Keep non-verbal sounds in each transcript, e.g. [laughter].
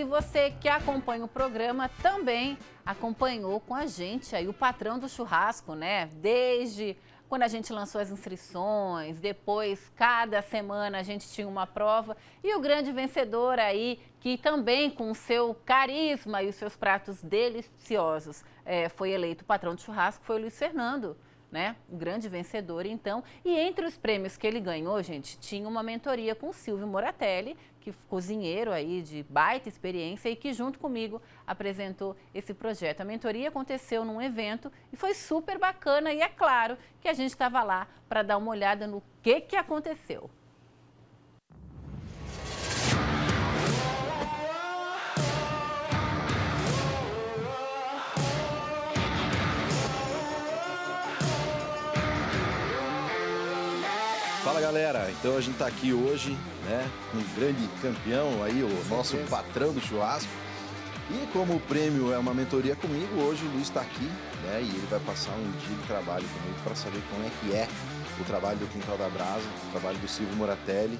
E você que acompanha o programa também acompanhou com a gente aí o patrão do churrasco, né? Desde quando a gente lançou as inscrições, depois cada semana a gente tinha uma prova e o grande vencedor aí, que também com o seu carisma e os seus pratos deliciosos é, foi eleito patrão do churrasco, foi o Luiz Fernando né? O grande vencedor, então. E entre os prêmios que ele ganhou, gente, tinha uma mentoria com o Silvio Moratelli, que cozinheiro aí de baita experiência e que junto comigo apresentou esse projeto. A mentoria aconteceu num evento e foi super bacana e é claro que a gente estava lá para dar uma olhada no que que aconteceu. Fala galera, então a gente está aqui hoje, né, com um grande campeão aí, o nosso patrão do churrasco. E como o prêmio é uma mentoria comigo, hoje o Luiz está aqui, né, e ele vai passar um dia de trabalho comigo para saber como é que é o trabalho do Quintal da Brasa, o trabalho do Silvio Moratelli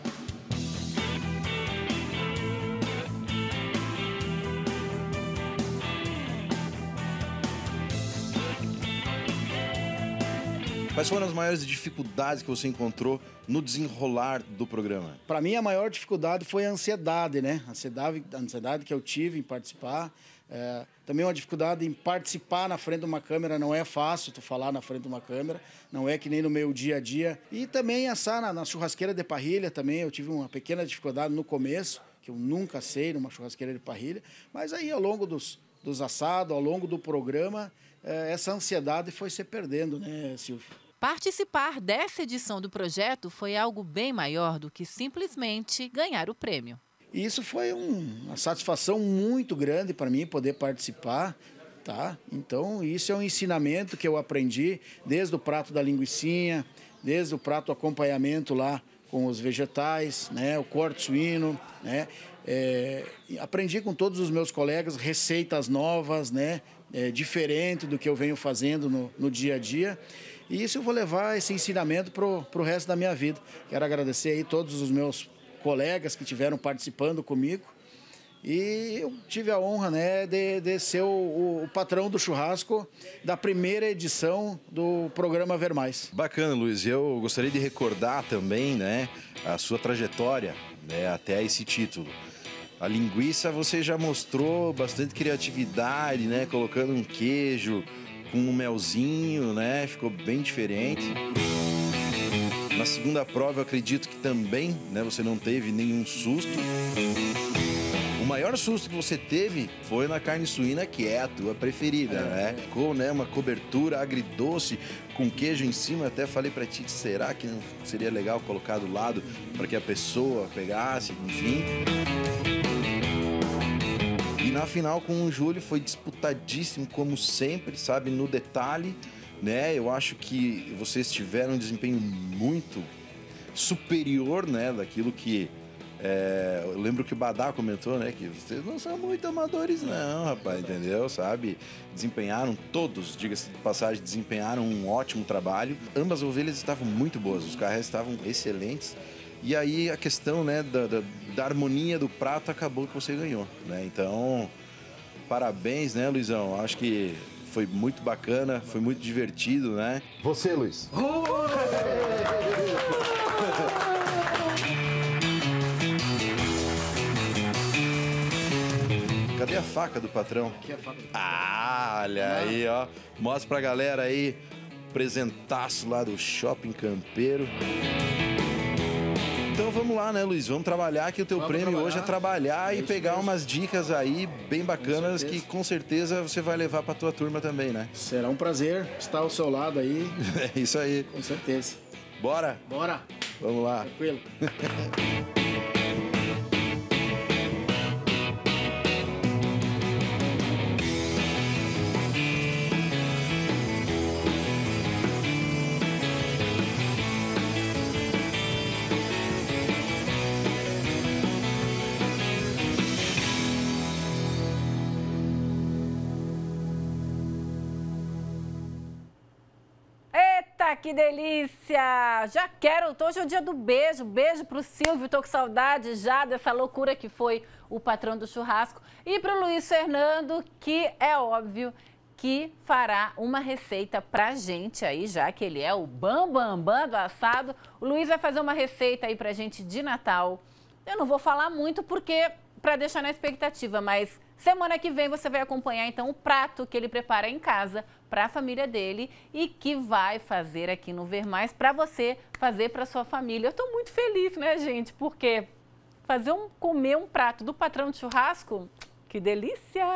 Quais foram as maiores dificuldades que você encontrou no desenrolar do programa? Para mim, a maior dificuldade foi a ansiedade, né? A ansiedade, a ansiedade que eu tive em participar. É, também uma dificuldade em participar na frente de uma câmera, não é fácil tu falar na frente de uma câmera, não é que nem no meu dia a dia. E também assar na, na churrasqueira de parrilha também, eu tive uma pequena dificuldade no começo, que eu nunca sei numa churrasqueira de parrilha, mas aí ao longo dos, dos assados, ao longo do programa, é, essa ansiedade foi se perdendo, né, Silvio? Participar dessa edição do projeto foi algo bem maior do que simplesmente ganhar o prêmio. Isso foi um, uma satisfação muito grande para mim poder participar. Tá? Então, isso é um ensinamento que eu aprendi desde o prato da linguiçinha, desde o prato acompanhamento lá com os vegetais, né, o corte suíno, né, é, aprendi com todos os meus colegas receitas novas, né, é, diferente do que eu venho fazendo no, no dia a dia. E isso eu vou levar esse ensinamento para o resto da minha vida. Quero agradecer aí todos os meus colegas que tiveram participando comigo. E eu tive a honra né, de, de ser o, o, patrão do churrasco da primeira edição do programa Ver Mais. Bacana, Luiz. Eu gostaria de recordar também né, a sua trajetória né, até esse título. A linguiça você já mostrou bastante criatividade, né? Colocando um queijo, com um melzinho, né? Ficou bem diferente. Na segunda prova, eu acredito que também, né? Você não teve nenhum susto. O maior susto que você teve foi na carne suína, que é a tua preferida, é. né? Ficou, né? Uma cobertura agridoce com queijo em cima. Até falei para ti, será que não seria legal colocar do lado para que a pessoa pegasse, enfim. E na final com o Júlio foi disputadíssimo, como sempre, sabe, no detalhe, né? Eu acho que vocês tiveram um desempenho muito superior, né, daquilo que é, eu lembro que o Badá comentou, né, que vocês não são muito amadores não, rapaz, entendeu? Sabe? Desempenharam todos, diga-se de passagem, desempenharam um ótimo trabalho. Ambas as ovelhas estavam muito boas, os carros estavam excelentes. E aí a questão né, da, da, da, harmonia do prato acabou que você ganhou. Né? Então, parabéns, né, Luizão? Acho que foi muito bacana, foi muito divertido, né? Você, Luiz. [laughs] Cadê a faca do patrão? Aqui é a faca do patrão. Ah, olha aí, ó. Mostra pra galera aí. Presentaço lá do Shopping Campeiro. Então vamos lá, né, Luiz? Vamos trabalhar que o teu vamos prêmio trabalhar. hoje é trabalhar é e pegar mesmo. umas dicas aí bem bacanas com que com certeza você vai levar para tua turma também, né? Será um prazer estar ao seu lado aí. [laughs] É isso aí. Com certeza. Bora? Bora. Vamos lá. Tranquilo. [laughs] que delícia! Já quero, hoje é o dia do beijo. Beijo pro Silvio, tô com saudade já dessa loucura que foi o patrão do churrasco. E pro Luiz Fernando, que é óbvio que fará uma receita pra gente aí, já que ele é o bam bam bam do assado. O Luiz vai fazer uma receita aí pra gente de Natal. Eu não vou falar muito porque para deixar na expectativa, mas semana que vem você vai acompanhar então o prato que ele prepara em casa para a família dele e que vai fazer aqui no Ver Mais para você fazer para sua família. Eu estou muito feliz, né, gente? Porque fazer um comer um prato do patrão de churrasco, que delícia!